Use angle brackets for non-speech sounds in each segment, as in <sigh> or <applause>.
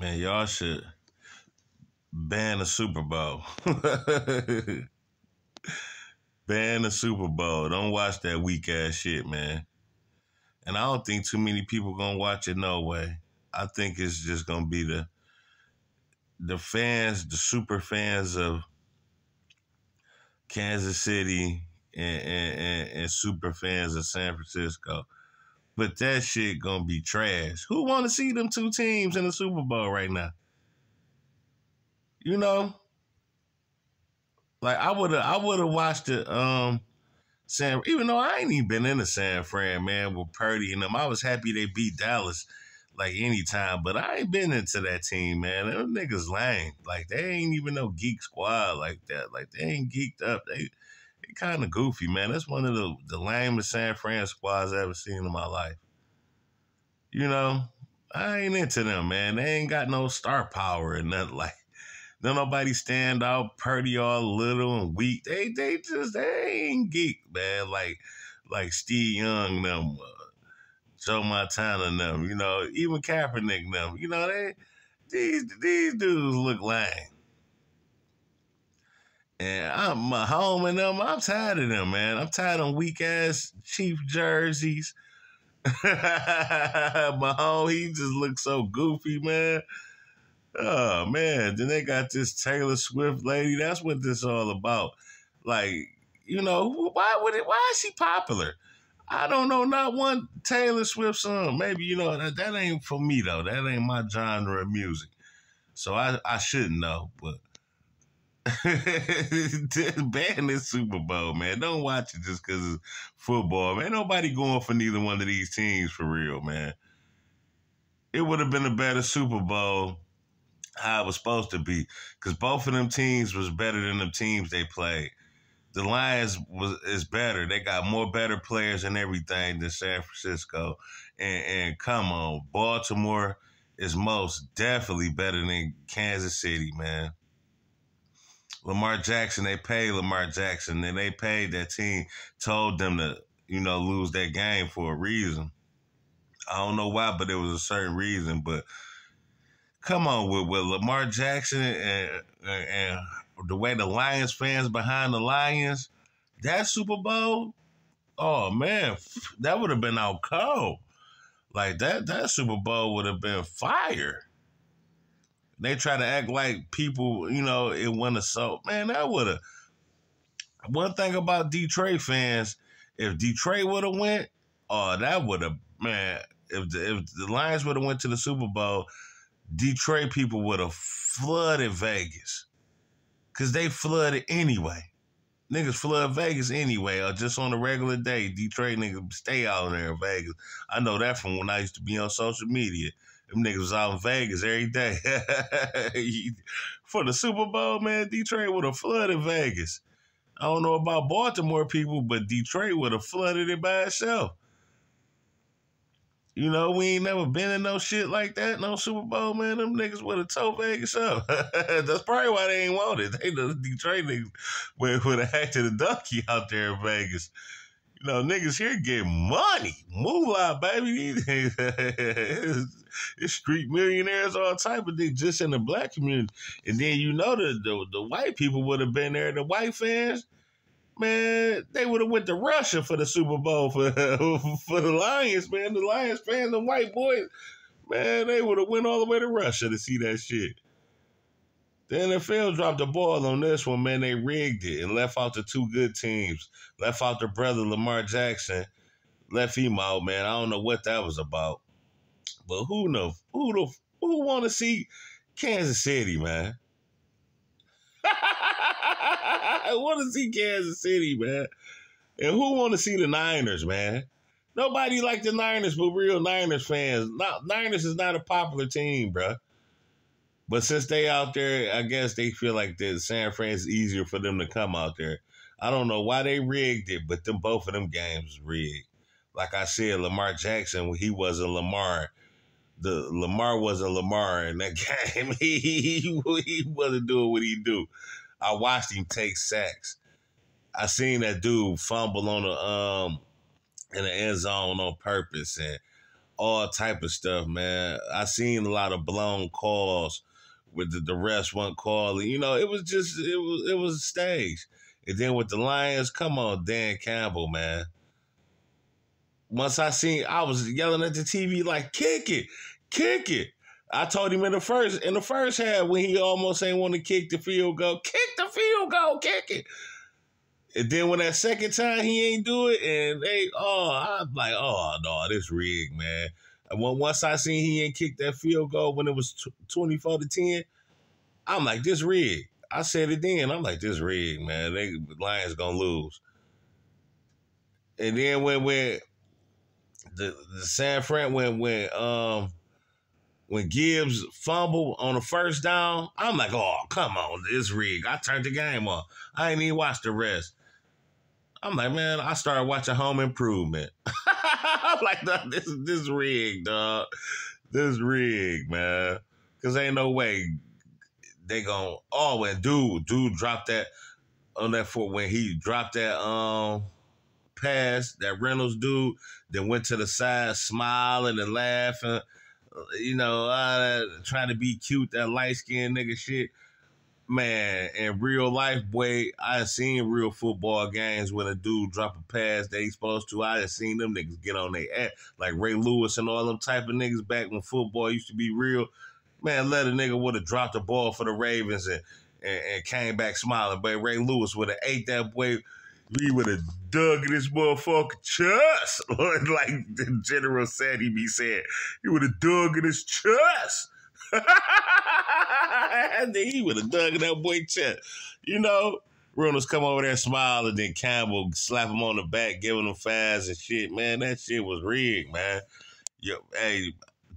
Man, y'all should ban the Super Bowl. <laughs> ban the Super Bowl. Don't watch that weak ass shit, man. And I don't think too many people gonna watch it no way. I think it's just gonna be the the fans, the super fans of Kansas City and, and, and, and super fans of San Francisco. But that shit gonna be trash. Who wanna see them two teams in the Super Bowl right now? You know? Like I would have I would have watched it um San even though I ain't even been in the San Fran, man, with Purdy and them. I was happy they beat Dallas like anytime, but I ain't been into that team, man. Them niggas lame. Like they ain't even no geek squad like that. Like they ain't geeked up. They kind of goofy, man. That's one of the the lamest San Fran squads I ever seen in my life. You know, I ain't into them, man. They ain't got no star power and nothing <laughs> like. Don't nobody stand out, Purdy all little and weak. They they just they ain't geek, man. Like like Steve Young them, uh, Joe Montana them, you know, even Kaepernick them. You know, they these these dudes look lame. And I'm Mahomes and them, I'm tired of them, man. I'm tired of weak ass cheap jerseys. <laughs> Mahomes, he just looks so goofy, man. Oh man, then they got this Taylor Swift lady. That's what this all about. Like, you know, why would it? Why is she popular? I don't know, not one Taylor Swift song. Maybe you know that, that ain't for me though. That ain't my genre of music. So I I shouldn't know, but <laughs> ban this Super Bowl, man. Don't watch it just because it's football, man. Nobody going for neither one of these teams for real, man. It would have been a better Super Bowl how it was supposed to be. Because both of them teams was better than the teams they played. The Lions was is better. They got more better players and everything than San Francisco. And, and come on, Baltimore is most definitely better than Kansas City, man. Lamar Jackson, they paid Lamar Jackson, and they paid that team, told them to, you know, lose that game for a reason. I don't know why, but it was a certain reason. But come on, with, with Lamar Jackson and, and the way the Lions fans behind the Lions, that Super Bowl, oh man, that would have been out cold. Like that, that Super Bowl would have been fire. They try to act like people, you know, it wasn't so. Man, that would have. One thing about Detroit fans, if Detroit would have went, oh, that would have man. If the, if the Lions would have went to the Super Bowl, Detroit people would have flooded Vegas. Cause they flooded anyway. Niggas flood Vegas anyway, or just on a regular day. Detroit niggas stay out there in Vegas. I know that from when I used to be on social media. Them niggas was out in Vegas every day. <laughs> For the Super Bowl, man, Detroit would have flooded Vegas. I don't know about Baltimore people, but Detroit would have flooded it by itself. You know, we ain't never been in no shit like that, no Super Bowl, man. Them niggas would have towed Vegas up. <laughs> That's probably why they ain't want it. They the Detroit niggas would have acted a donkey out there in Vegas. You know, niggas here get money. Moolah, baby. <laughs> it's street millionaires, all type of things, just in the black community. And then you know the the, the white people would have been there, the white fans man, they would have went to Russia for the Super Bowl for <laughs> for the Lions, man. The Lions fans, the white boys, man, they would have went all the way to Russia to see that shit. The NFL dropped the ball on this one, man. They rigged it and left out the two good teams. Left out their brother Lamar Jackson. Left him out, man. I don't know what that was about. But who know? Who the who want to see Kansas City, man? I want to see Kansas City, man. And who want to see the Niners, man? Nobody like the Niners, but real Niners fans. Not Niners is not a popular team, bro. But since they out there, I guess they feel like the San Fran is easier for them to come out there. I don't know why they rigged it, but them both of them games rigged. Like I said, Lamar Jackson, he wasn't Lamar. The Lamar wasn't Lamar in that <laughs> game. he, he, he wasn't doing what he do. I watched him take sacks. I seen that dude fumble on the um in the end zone on purpose and all type of stuff, man. I seen a lot of blown calls with the, the rest one call. You know, it was just it was it was a stage. And then with the Lions, come on, Dan Campbell, man. Once I seen, I was yelling at the TV like, "Kick it, kick it!" I told him in the first in the first half when he almost ain't want to kick the field goal, kick the field goal, kick it. And then when that second time he ain't do it, and they oh, I'm like, oh no, this rig, man. And when once I seen he ain't kicked that field goal when it was twenty four to ten, I'm like, this rig. I said it then. I'm like, this rig, man. They Lions gonna lose. And then when when the the San Fran when when um when Gibbs fumbled on the first down, I'm like, oh, come on, this rig. I turned the game on. I ain't even watched the rest. I'm like, man, I started watching Home Improvement. <laughs> <laughs> Like, this this rig, dog. This rig, man. Cause ain't no way they gonna oh when dude dude dropped that on that foot when he dropped that um pass, that Reynolds dude, then went to the side smiling and laughing you know, uh, trying to be cute, that light skinned nigga shit. Man, in real life, boy, I seen real football games when a dude drop a pass that he's supposed to. I seen them niggas get on their ass, like Ray Lewis and all them type of niggas back when football used to be real. Man, let a nigga would have dropped the ball for the Ravens and, and, and came back smiling, but Ray Lewis would have ate that boy we would have dug in this motherfucker chest. <laughs> like the general said he be saying. He would have dug in his chest. <laughs> he would have dug that boy chest. You know, Reynolds come over there smile and then Campbell slap him on the back, giving him fast and shit. Man, that shit was rigged, man. Yo, hey,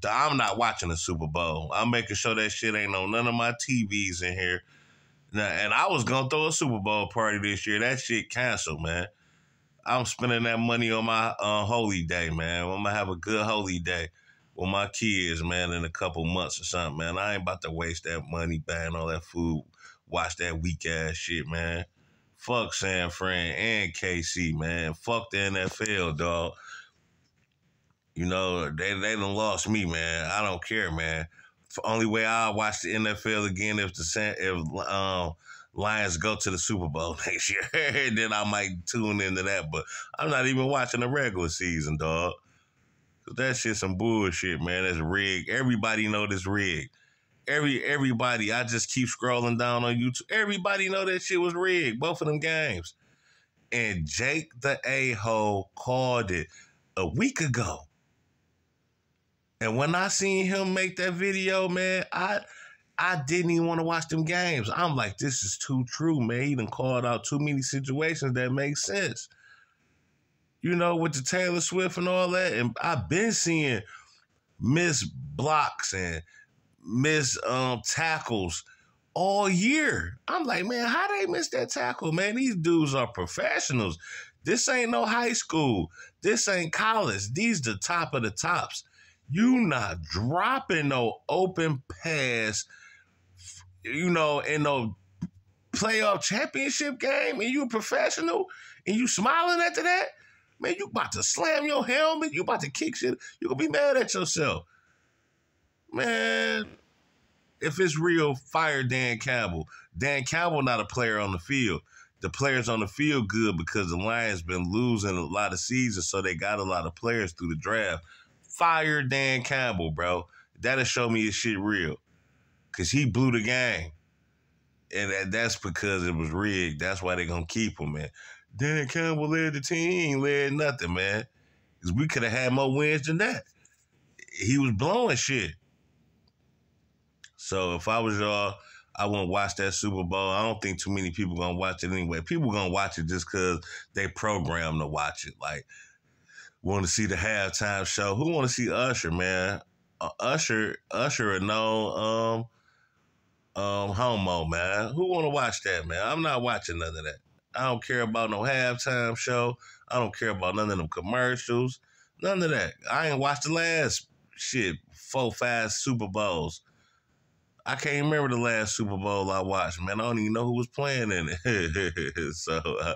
I'm not watching the Super Bowl. I'm making sure that shit ain't on none of my TVs in here. Now, and I was gonna throw a Super Bowl party this year. That shit canceled, man. I'm spending that money on my uh, holy day, man. I'm gonna have a good holy day with my kids, man, in a couple months or something, man. I ain't about to waste that money buying all that food, watch that weak ass shit, man. Fuck San Fran and KC, man. Fuck the NFL, dog. You know, they they done lost me, man. I don't care, man The only way I'll watch the NFL again if the San, if um, Lions go to the Super Bowl <laughs> next year. then I might tune into that. But I'm not even watching the regular season, dog. That shit some bullshit, man. That's rigged. Everybody know this rigged. Every everybody, I just keep scrolling down on YouTube. Everybody know that shit was rigged. Both of them games. And Jake the a hole called it a week ago. And when I seen him make that video, man, I I didn't even want to watch them games. I'm like, this is too true, man. He called out too many situations that make sense. You know, with the Taylor Swift and all that. And I've been seeing miss blocks and miss um, tackles all year. I'm like, man, how they miss that tackle, man? These dudes are professionals. This ain't no high school. This ain't college. These the top of the tops. You not dropping no open pass, you know, in no playoff championship game, and you a professional, and you smiling after that. Man, you about to slam your helmet. You about to kick shit. You gonna be mad at yourself, man. If it's real, fire Dan Campbell. Dan Campbell not a player on the field. The players on the field good because the Lions been losing a lot of seasons, so they got a lot of players through the draft fire Dan Campbell, bro. That'll show me his shit real. Cause he blew the game. And that, that's because it was rigged. That's why they gonna keep him, man. Dan Campbell led the team. He ain't led nothing, man. Cause we could have had more wins than that. He was blowing shit. So if I was y'all, I wouldn't watch that Super Bowl. I don't think too many people gonna watch it anyway. People gonna watch it just cause they programmed to watch it. Like want to see the halftime show. Who want to see Usher, man? Uh, Usher, Usher, a no um, um, homo, man. Who want to watch that, man? I'm not watching none of that. I don't care about no halftime show. I don't care about none of them commercials. None of that. I ain't watched the last shit four, five Super Bowls. I can't remember the last Super Bowl I watched, man. I don't even know who was playing in it. <laughs> so, uh,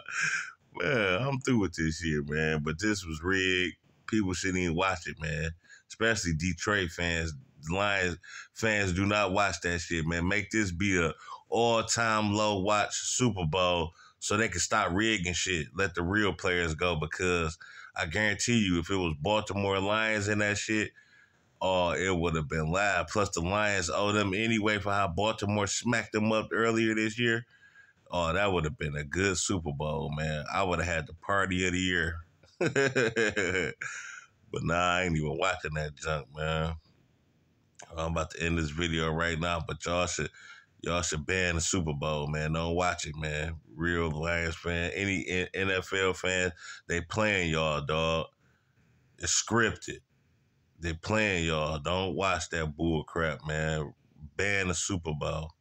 man, I'm through with this year, man. But this was rigged. People shouldn't even watch it, man. especially Detroit fans, Lions fans do not watch that shit, man. Make this be a all time low watch Super Bowl so they can stop rigging shit. Let the real players go because I guarantee you, if it was Baltimore Lions in that shit, oh, it would have been live. Plus, the Lions owe them anyway for how Baltimore smacked them up earlier this year. Oh, that would have been a good Super Bowl, man. I would have had the party of the year. <laughs> but nah, I ain't even watching that junk, man. I'm about to end this video right now, but y'all should y'all should ban the Super Bowl, man. Don't watch it, man. Real Lions fan, any NFL fan, they playing y'all, dog. It's scripted. They playing y'all. Don't watch that bull crap, man. Ban the Super Bowl.